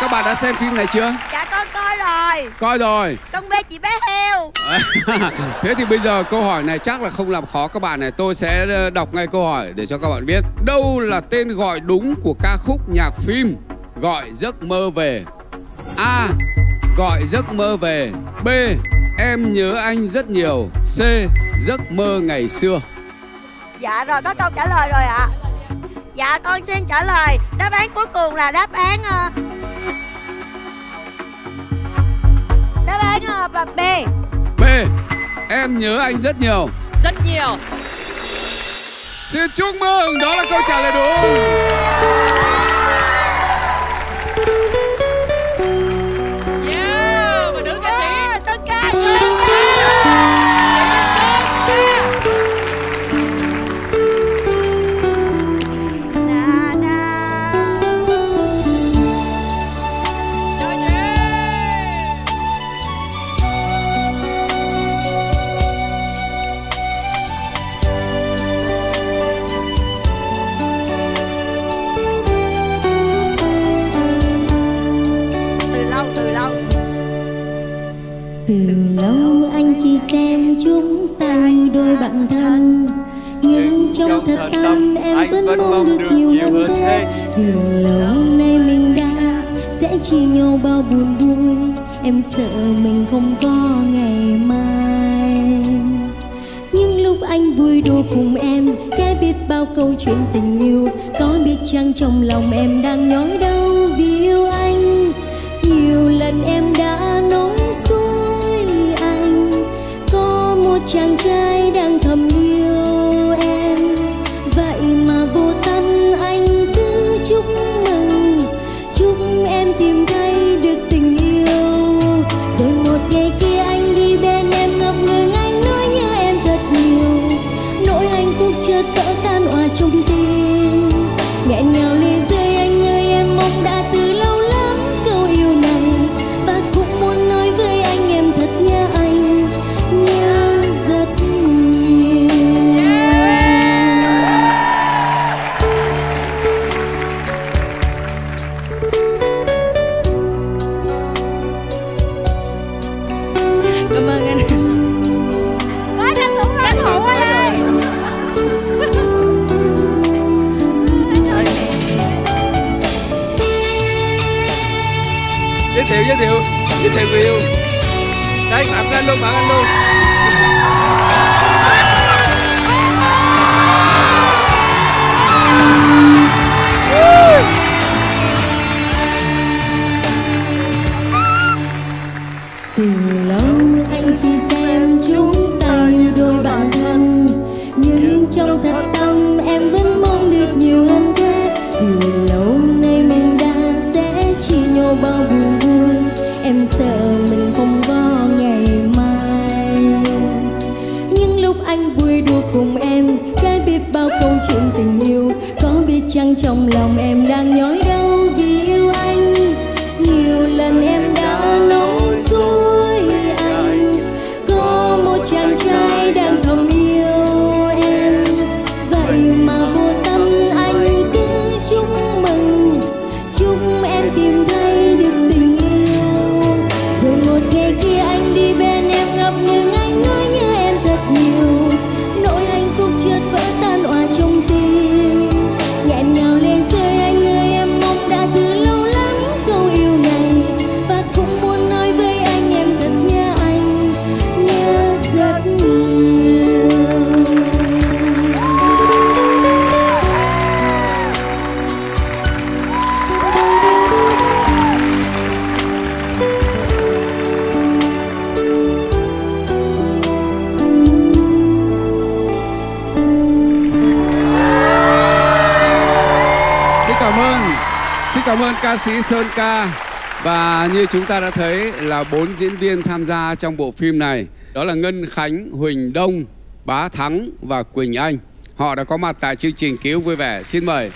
các bạn đã xem phim này chưa? Dạ con coi rồi Coi rồi. Con bé chị bé heo Thế thì bây giờ câu hỏi này chắc là không làm khó các bạn này. Tôi sẽ ờ, đọc ngay câu hỏi để cho các bạn biết. Đâu là tên gọi đúng của ca khúc nhạc phim Gọi giấc mơ về? A. Gọi giấc mơ về. B. Em nhớ anh rất nhiều. C. Giấc mơ ngày xưa. Dạ rồi có câu trả lời rồi ạ Dạ con xin trả lời Đáp án cuối cùng là đáp án ờ, Đáp án là B B. Em nhớ anh rất nhiều. Rất nhiều Xin chúc mừng, đó là câu trả lời đúng. Mình không có ngày mai. Nhưng lúc anh vui đùa cùng em Kể biết bao câu chuyện tình yêu, Có biết chăng trong lòng em đang nhói đau vì yêu anh. Nhiều lần em đã nói dối anh, Có một chàng trai giới thiệu giới thiệu giới thiệu người yêu đấy bạn anh luôn bạn anh luôn Woo! Em sợ mình không có ngày mai. Những lúc anh vui đùa cùng em, Cái biết bao câu chuyện tình yêu Có biết chăng trong lòng em. Cảm ơn. Xin cảm ơn ca sĩ Sơn Ca. Và như chúng ta đã thấy là bốn diễn viên tham gia trong bộ phim này. Đó là Ngân Khánh, Huỳnh Đông, Bá Thắng và Quỳnh Anh. Họ đã có mặt tại chương trình cứu vui vẻ. Xin mời.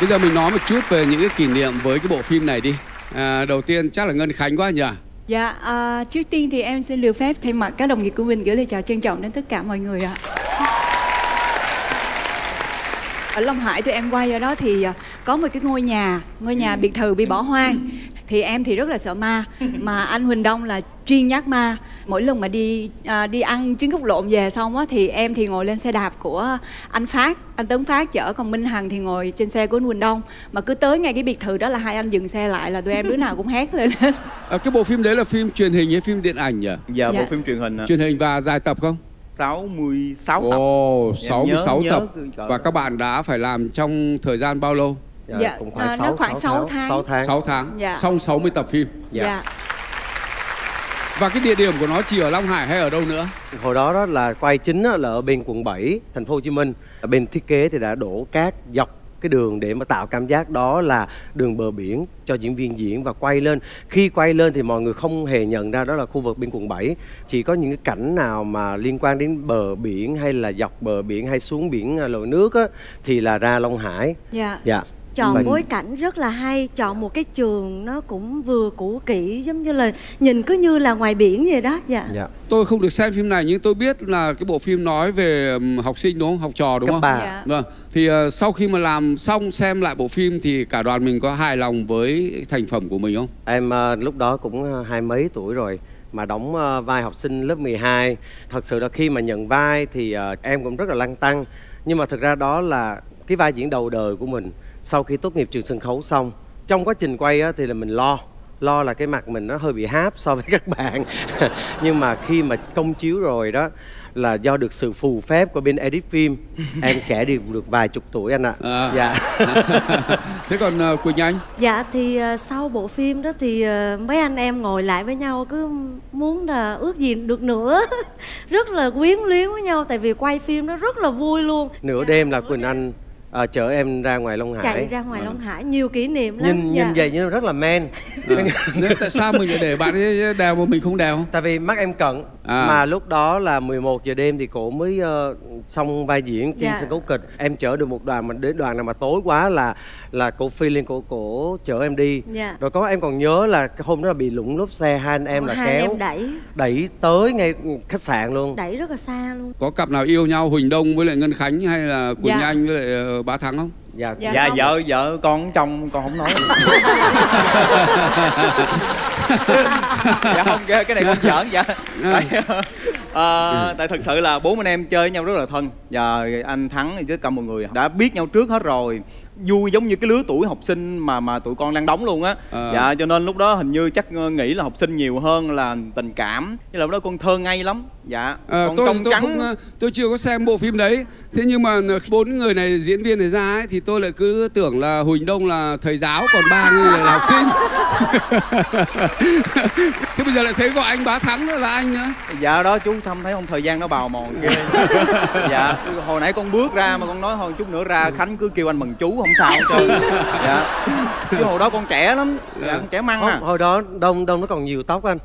Bây giờ mình nói một chút về những cái kỷ niệm với cái bộ phim này đi. À, Đầu tiên chắc là Ngân Khánh quá nhỉ? Dạ, à, trước tiên thì em xin được phép thay mặt các đồng nghiệp của mình gửi lời chào trân trọng đến tất cả mọi người ạ ở Long Hải tụi em quay ở đó thì à, có một cái ngôi nhà ngôi nhà biệt thự bị bỏ hoang thì em thì rất là sợ ma mà anh Huỳnh Đông là chuyên nhát ma mỗi lần mà đi à, đi ăn trứng cút lộn về xong á thì em thì ngồi lên xe đạp của anh Phát anh Tấn Phát chở còn Minh Hằng thì ngồi trên xe của anh Huỳnh Đông mà cứ tới ngay cái biệt thự đó là hai anh dừng xe lại là tụi em đứa nào cũng hét lên À, cái bộ phim đấy là phim truyền hình hay phim điện ảnh nhỉ? Giờ Dạ. bộ phim truyền hình à. Truyền hình và dài tập không? 66 tập Ồ, Em 66 nhớ- tập. nhớ Và các bạn đã phải làm trong thời gian bao lâu? Dạ, cũng à, khoảng nó 6, khoảng sáu tháng. 6 tháng 6 tháng. Dạ. Xong 60 tập phim. Dạ. dạ. Và cái địa điểm của nó chỉ ở Long Hải hay ở đâu nữa? hồi đó đó là quay chính là ở bên quận 7 thành phố Hồ Chí Minh Ở bên thiết kế thì đã đổ cát dọc cái đường để mà tạo cảm giác đó là đường bờ biển cho diễn viên diễn và quay lên. Khi quay lên thì mọi người không hề nhận ra đó là khu vực bên quận 7 chỉ có những cái cảnh nào mà liên quan đến bờ biển hay là dọc bờ biển hay xuống biển à, lội nước á, thì là ra Long Hải. Dạ. Dạ chọn Và- bối cảnh rất là hay chọn một cái trường nó cũng vừa cũ kỹ giống như là nhìn cứ như là ngoài biển vậy đó dạ dạ Tôi không được xem phim này nhưng tôi biết là cái bộ phim nói về học sinh đúng không? Học trò đúng cấp không? ba Dạ. Vâng, thì ờ, sau khi mà làm xong xem lại bộ phim thì cả đoàn mình có hài lòng với thành phẩm của mình không? Em à, lúc đó cũng à, hai mấy tuổi rồi mà đóng à, vai học sinh lớp 12 Thật sự là khi mà nhận vai thì à, em cũng rất là lăn tăng Nhưng mà thực ra đó là cái vai diễn đầu đời của mình Sau khi tốt nghiệp trường sân khấu xong Trong quá trình quay á, thì là mình lo Lo là cái mặt mình nó hơi bị háp so với các bạn. Nhưng mà khi mà công chiếu rồi đó là do được sự phù phép của bên edit phim. Em kể được được vài chục tuổi anh ạ. À. dạ. Thế còn ờ, Quỳnh Anh? dạ thì ờ, sau bộ phim đó thì ờ, mấy anh em ngồi lại với nhau cứ muốn là ước gì được nữa. Rất là quyến luyến với nhau tại vì quay phim nó rất là vui luôn. Nửa đêm là quỳnh anh à, chở em ra ngoài long hải chạy ra ngoài Long Hải nhiều kỷ niệm lắm nhìn dạ. nhìn vậy nhưng rất là men À, tại sao mình lại để bạn ấy đèo mà mình không đèo? tại vì mắt em cận À. mà lúc đó là 11 giờ đêm thì cổ mới ờ, xong vai diễn trên Dạ. sân khấu kịch em chở được một đoàn mà đến đoàn nào mà tối quá là là cổ phi lên cổ cổ chở em đi Dạ. rồi có em còn nhớ là cái hôm đó là bị lủng lốp xe hai anh em là hai anh kéo em đẩy đẩy tới ngay khách sạn luôn đẩy rất là xa luôn Có cặp nào yêu nhau Huỳnh Đông với lại Ngân Khánh hay là Quỳnh Dạ. Anh với lại ờ, Bá Thắng không? dạ, Dạ. Dạ vợ vợ con trong con không nói Dạ không cái này con giỡn dạ Tại, ờ, tại thật sự là bốn anh em chơi với nhau rất là thân. Và anh Thắng thì tất cả mọi người đã biết nhau trước hết rồi. Vui giống như cái lứa tuổi học sinh mà mà tụi con đang đóng luôn á. Ờ. Dạ cho nên lúc đó hình như chắc ờ, nghĩ là học sinh nhiều hơn là tình cảm. Chứ là lúc đó con thơ ngay lắm. Dạ Ờ, Còn tôi trong tôi trắng không tôi chưa có xem bộ phim đấy. Thế nhưng mà bốn người này diễn viên này ra ấy, thì tôi lại cứ tưởng là Huỳnh Đông là thầy giáo còn ba người là học sinh. Thế bây giờ lại thấy gọi anh Bá Thắng nữa là anh nữa. Dạ đó chú Thâm thấy không thời gian nó bào mòn ghê. Dạ hồi nãy con bước ra mà con nói thôi chút nữa ra Khánh cứ kêu anh bằng chú không sao hết trơn. Dạ. Chứ hồi đó con trẻ lắm. Dạ con trẻ măng Hồi, à hồi đó đông đông nó còn nhiều tóc anh.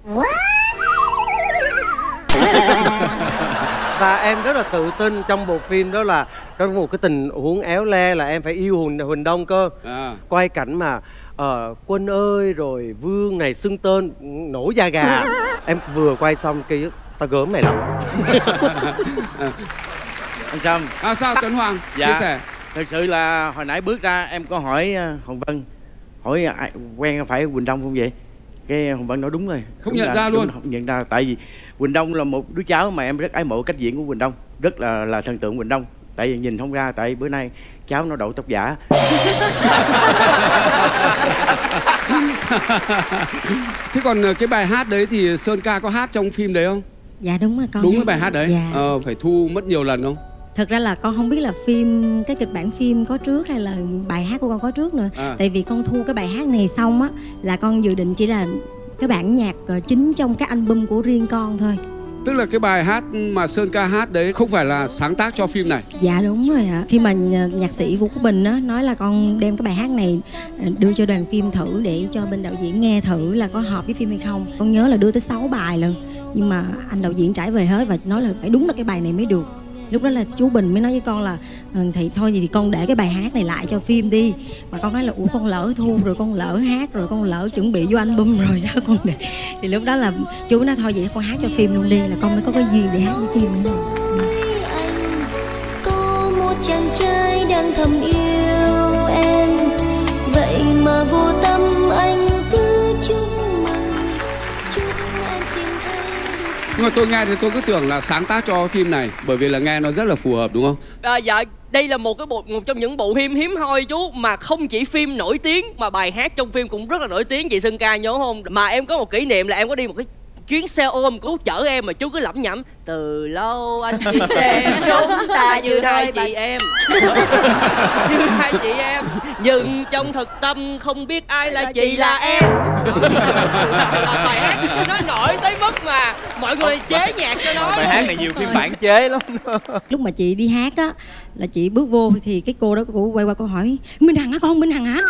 Và em rất là tự tin trong bộ phim đó là có một cái tình huống éo le là em phải yêu Huỳnh Huỳnh Đông cơ. À, quay cảnh mà ờ, quân ơi rồi vương này xưng tên nổi da gà. Em vừa quay xong kia ta gớm mày lắm. Anh Sâm. À sao Tuấn Hoàng? Dạ. chia sẻ. Thật sự là hồi nãy bước ra em có hỏi ờ, Hồng Vân. Hỏi ai, quen phải Quỳnh Đông không vậy? Cái Hồng Vân nói đúng rồi. Không Đúng nhận là- ra luôn. không nhận ra. Tại vì Quỳnh Đông là một đứa cháu mà em rất ái mộ cách diễn của Quỳnh Đông. Rất là là thần tượng Quỳnh Đông. Tại vì nhìn không ra tại bữa nay cháu nó đậu tóc giả. Thế còn ờ, cái bài hát đấy thì Sơn ca có hát trong phim đấy không Dạ đúng rồi con đúng cái bài hát đấy Dạ ờ, phải thu mất nhiều lần không Thật ra là con không biết là phim cái kịch bản phim có trước hay là bài hát của con có trước nữa. À. Tại vì con thu cái bài hát này xong á là con dự định chỉ là cái bản nhạc ờ, chính trong cái album của riêng con thôi. tức là cái bài hát mà Sơn ca hát đấy không phải là sáng tác cho phim này Dạ đúng rồi ạ. Khi mà nh- nhạc sĩ Vũ Quốc Bình á nói là con đem cái bài hát này ờ, đưa cho đoàn phim thử để cho bên đạo diễn nghe thử là có hợp với phim hay không. Con nhớ là đưa tới 6 bài lần. Nhưng mà anh đạo diễn trải về hết và nói là phải đúng là cái bài này mới được. Lúc đó là chú Bình mới nói với con là ừ, thì thôi thì con để cái bài hát này lại cho phim đi mà con nói là, ủa, con lỡ thu rồi, con lỡ hát rồi, con lỡ chuẩn bị vô album rồi, sao con để thì lúc đó là chú nói, thôi vậy con hát cho phim luôn đi, là con mới có cái duyên để hát với phim nữa có một chàng trai đang thầm yêu mà tôi nghe thì tôi cứ tưởng là sáng tác cho phim này bởi vì là nghe nó rất là phù hợp đúng không? à, dạ đây là một cái bộ một trong những bộ phim hiếm hoi chú mà không chỉ phim nổi tiếng mà bài hát trong phim cũng rất là nổi tiếng chị Sơn Ca nhớ không mà em có một kỷ niệm là em có đi một cái chuyến xe ôm cứu chở em mà chú cứ lẩm nhẩm từ lâu anh chỉ xem chúng ta như hai chị em. Như hai chị em. Nhưng trong thực tâm không biết ai là chị là em. bài hát nó nổi tới mức mà mọi người chế nhạc cho nó. bài hát này nhiều phiên bản chế lắm. Lúc mà chị đi hát á là chị bước vô thì cái cô đó cô quay qua cô hỏi minh hằng hả con? Minh hằng hả?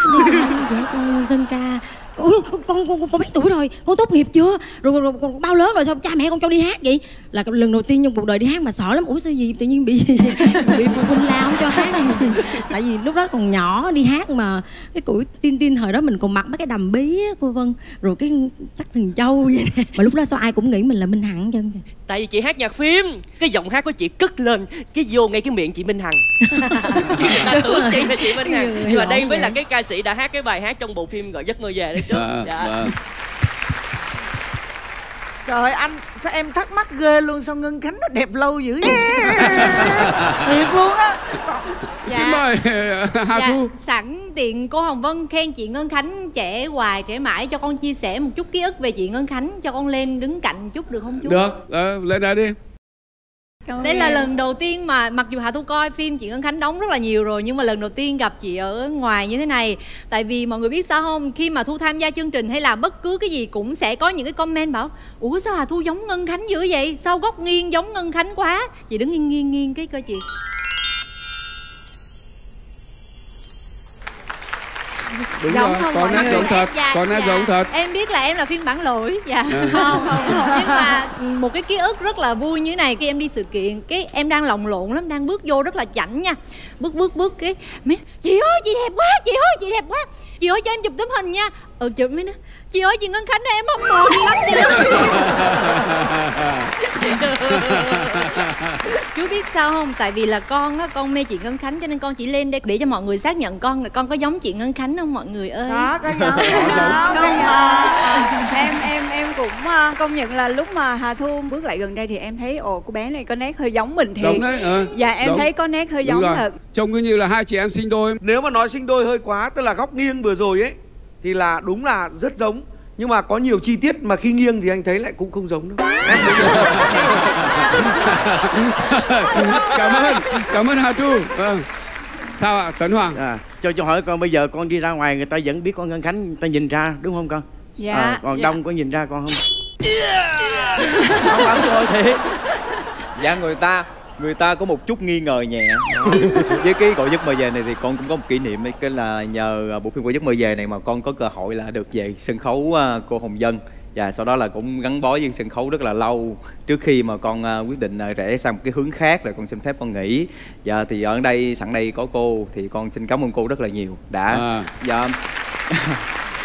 Dạ con dân ca Ủa, con, con, con, con mấy tuổi rồi con tốt nghiệp chưa? Rồi, rồi, rồi con bao lớn rồi sao cha mẹ con cho đi hát vậy? Là lần đầu tiên trong cuộc đời đi hát mà sợ lắm. Ủa sao gì? Tự nhiên bị bị phụ huynh la không cho hát à? tại vì lúc đó còn nhỏ đi hát mà. Cái tuổi tin tin thời đó mình còn mặc mấy cái đầm bí á cô vân. Rồi cái sắc sừng trâu vậy nè. Mà lúc đó sao ai cũng nghĩ mình là minh hằng hết tại vì chị hát nhạc phim cái giọng hát của chị cất lên cái vô ngay cái miệng chị minh hằng. Người ta tưởng chị là chị minh hằng. Nhưng mà đây mới là cái ca sĩ đã hát cái bài hát trong bộ phim gọi giấc mơ về đấy chứ Dạ, dạ. vâng. Trời ơi anh Sao em thắc mắc ghê luôn Sao Ngân Khánh nó đẹp lâu dữ vậy? Thiệt luôn á Xin mời Hà Dạ, Thu. sẵn tiện cô Hồng Vân khen chị Ngân Khánh trẻ hoài trẻ mãi cho con chia sẻ một chút ký ức về chị Ngân Khánh cho con lên đứng cạnh chút được không chú? Được, ờ, lên đây đi. Đây là lần đầu tiên mà mặc dù Hà Thu coi phim chị Ngân Khánh đóng rất là nhiều rồi nhưng mà lần đầu tiên gặp chị ở ngoài như thế này. Tại vì mọi người biết sao không, khi mà Thu tham gia chương trình hay làm bất cứ cái gì cũng sẽ có những cái comment bảo Ủa sao Hà Thu giống Ngân Khánh dữ vậy? Sao góc nghiêng giống Ngân Khánh quá? Chị đứng nghiêng nghiêng nghiêng cái coi chị. Đúng Giống rồi, không nét người? giống thật, Dạ, có nét dạ. giống thật. Em biết là em là phiên bản lỗi Dạ À. không, không, không Nhưng mà một cái ký ức rất là vui như thế này Khi em đi sự kiện Cái em đang lồng lộn lắm Đang bước vô rất là chảnh nha Bước bước bước cái mấy, Chị ơi chị đẹp quá Chị ơi chị đẹp quá Chị ơi cho em chụp tấm hình nha Ừ chụp mấy nó Chị ơi chị Ngân Khánh ơi, em mộ chị lắm chị Chú biết sao không? Tại vì là con á, con mê chị Ngân Khánh cho nên con chỉ lên đây để cho mọi người xác nhận con là con có giống chị Ngân Khánh không mọi người ơi? Có, có giống, Không, à, em em em cũng à, công nhận là lúc mà Hà Thu bước lại gần đây thì em thấy ồ cô bé này có nét hơi giống mình thiệt. Giống đấy, ờ, Dạ em giống. thấy có nét hơi Đúng giống thật. Trông cứ như là hai chị em sinh đôi. Nếu mà nói sinh đôi hơi quá Tức là góc nghiêng vừa rồi ấy Thì là đúng là rất giống Nhưng mà có nhiều chi tiết mà khi nghiêng thì anh thấy lại cũng không giống đâu cảm ơn, cảm ơn Hà Thu. Vâng. Sao ạ, Tấn Hoàng? à, cho cho hỏi con bây giờ con đi ra ngoài người ta vẫn biết con Ngân Khánh người ta nhìn ra đúng không con Dạ, à, còn dạ. Đông có nhìn ra con không không bấm thôi thiệt dạ người ta người ta có một chút nghi ngờ nhẹ. Với cái gọi giấc mơ về này thì con cũng có một kỷ niệm ấy, cái là nhờ à, bộ phim gọi giấc mơ về này mà con có cơ hội là được về sân khấu à, cô hồng dân và sau đó là cũng gắn bó với sân khấu rất là lâu. Trước khi mà con à, quyết định rẽ sang một cái hướng khác rồi con xin phép con nghỉ. Dạ thì ở đây sẵn đây có cô thì con xin cảm ơn cô rất là nhiều. Đã. À. dạ.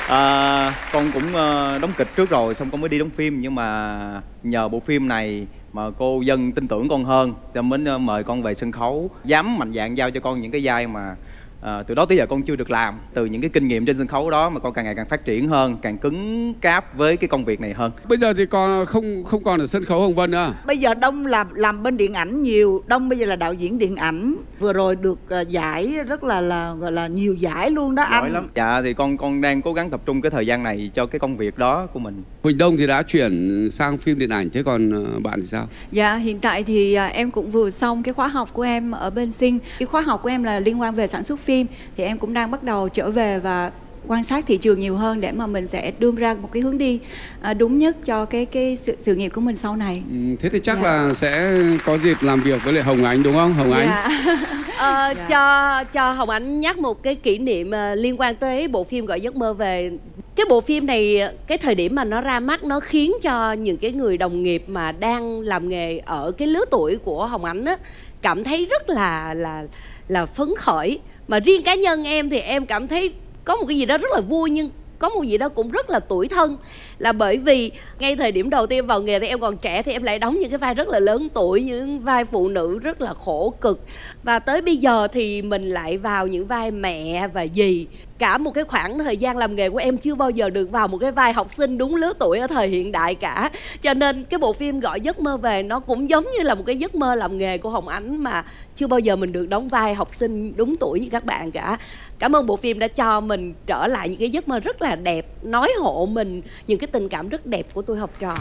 À, con cũng đóng kịch trước rồi xong con mới đi đóng phim. Nhưng mà nhờ bộ phim này mà cô dân tin tưởng con hơn. Cho mới ờ, mời con về sân khấu dám mạnh dạn giao cho con những cái vai mà ờ, từ đó tới giờ con chưa được làm. Từ những cái kinh nghiệm trên sân khấu đó mà con càng ngày càng phát triển hơn càng cứng cáp với cái công việc này hơn. Bây giờ thì còn không không còn ở sân khấu Hồng Vân nữa. Bây giờ Đông làm làm bên điện ảnh nhiều. Đông bây giờ là đạo diễn điện ảnh. Vừa rồi được ờ, giải rất là là gọi là nhiều giải luôn đó giỏi anh. lắm. Dạ thì con con đang cố gắng tập trung cái thời gian này cho cái công việc đó của mình Huỳnh Đông thì đã chuyển sang phim điện ảnh, thế còn ờ, bạn thì sao? Dạ hiện tại thì à, em cũng vừa xong cái khóa học của em ở bên Sinh. Cái khóa học của em là liên quan về sản xuất phim thì em cũng đang bắt đầu trở về và quan sát thị trường nhiều hơn để mà mình sẽ đưa ra một cái hướng đi à, đúng nhất cho cái cái sự, sự nghiệp của mình sau này. Ừ, Thế thì chắc Dạ. là sẽ có dịp làm việc với lại Hồng Ánh đúng không? Hồng Ánh. Dạ. Ờ, Dạ. cho cho Hồng Ánh nhắc một cái kỷ niệm ờ, liên quan tới bộ phim gọi giấc mơ về cái bộ phim này, cái thời điểm mà nó ra mắt nó khiến cho những cái người đồng nghiệp mà đang làm nghề ở cái lứa tuổi của Hồng Ánh á, cảm thấy rất là là là phấn khởi. Mà riêng cá nhân em thì em cảm thấy có một cái gì đó rất là vui nhưng có một gì đó cũng rất là tuổi thân. Là bởi vì ngay thời điểm đầu tiên vào nghề thì em còn trẻ thì em lại đóng những cái vai rất là lớn tuổi, những vai phụ nữ rất là khổ cực. Và tới bây giờ thì mình lại vào những vai mẹ và dì. Cả một cái khoảng thời gian làm nghề của em chưa bao giờ được vào một cái vai học sinh đúng lứa tuổi ở thời hiện đại cả. Cho nên cái bộ phim gọi giấc mơ về nó cũng giống như là một cái giấc mơ làm nghề của hồng ánh mà chưa bao giờ mình được đóng vai học sinh đúng tuổi như các bạn cả cảm ơn bộ phim đã cho mình trở lại những cái giấc mơ rất là đẹp nói hộ mình những cái tình cảm rất đẹp của tôi học trò.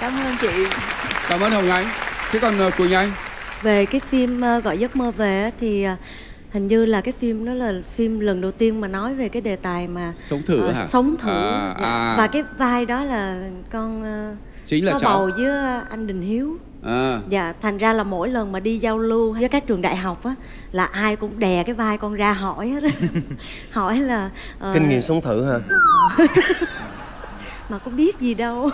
Cảm ơn chị. Cảm ơn hồng ánh thế còn uh, quỳnh anh? Về cái phim uh, gọi giấc mơ về á, thì uh, hình như là cái phim đó là phim lần đầu tiên mà nói về cái đề tài mà sống thử ờ, hả? sống thử. À, dạ. à. và cái vai đó là con ờ, chính là có cháu. bầu với anh Đình Hiếu à. dạ thành ra là mỗi lần mà đi giao lưu với các trường đại học á là ai cũng đè cái vai con ra hỏi hết á hỏi là ờ, kinh nghiệm sống thử hả mà có biết gì đâu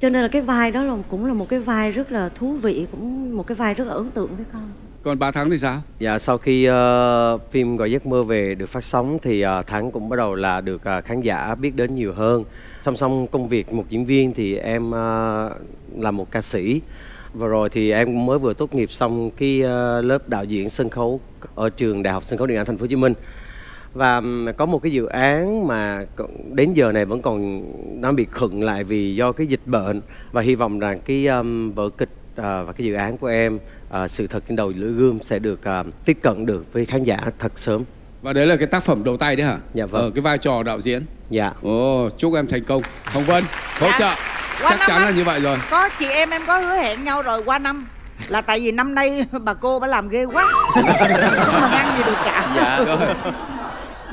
cho nên là cái vai đó là cũng là một cái vai rất là thú vị cũng một cái vai rất là ấn tượng với con còn bà thắng thì sao Dạ sau khi uh, phim gọi giấc mơ về được phát sóng thì uh, Thắng cũng bắt đầu là được uh, khán giả biết đến nhiều hơn. Song song công việc một diễn viên thì em uh, là một ca sĩ. Vừa rồi thì em mới vừa tốt nghiệp xong cái uh, lớp đạo diễn sân khấu ở trường Đại học Sân khấu Điện ảnh Thành phố Hồ Chí Minh. Và có một cái dự án mà đến giờ này vẫn còn đang bị khựng lại vì do cái dịch bệnh và hy vọng rằng cái um, vở kịch uh, và cái dự án của em uh, sự thật trên đầu lưỡi gươm sẽ được uh, tiếp cận được với khán giả thật sớm. và đấy là cái tác phẩm đầu tay đấy hả Dạ vâng. ở cái vai trò đạo diễn Dạ. ồ chúc em thành công hồng vân hỗ Dạ. trợ Qua chắc chắn á. là như vậy rồi có chị em em có hứa hẹn nhau rồi qua năm là tại vì năm nay bà cô bà làm ghê quá không mà ngăn gì được cả Dạ, rồi.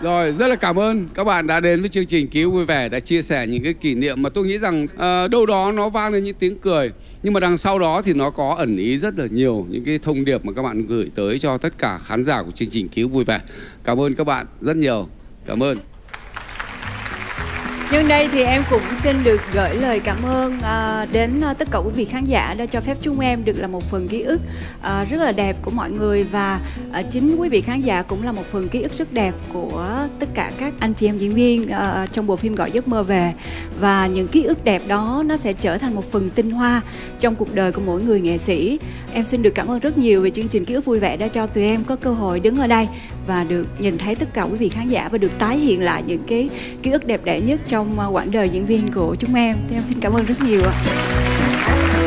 Rồi, rất là cảm ơn các bạn đã đến với chương trình Cứu Vui Vẻ đã chia sẻ những cái kỷ niệm mà tôi nghĩ rằng ờ, đâu đó nó vang lên những tiếng cười nhưng mà đằng sau đó thì nó có ẩn ý rất là nhiều những cái thông điệp mà các bạn gửi tới cho tất cả khán giả của chương trình Cứu Vui Vẻ. Cảm ơn các bạn rất nhiều. Cảm ơn. Nhân đây thì em cũng xin được gửi lời cảm ơn à, đến à, tất cả quý vị khán giả đã cho phép chúng em được là một phần ký ức à, rất là đẹp của mọi người và à, chính quý vị khán giả cũng là một phần ký ức rất đẹp của tất cả các anh chị em diễn viên à, trong bộ phim gọi giấc mơ về và những ký ức đẹp đó nó sẽ trở thành một phần tinh hoa trong cuộc đời của mỗi người nghệ sĩ. Em xin được cảm ơn rất nhiều về chương trình ký ức vui vẻ đã cho tụi em có cơ hội đứng ở đây và được nhìn thấy tất cả quý vị khán giả và được tái hiện lại những cái ký ức đẹp đẽ nhất trong ờ, quãng đời diễn viên của chúng em. Thì em xin cảm ơn rất nhiều ạ.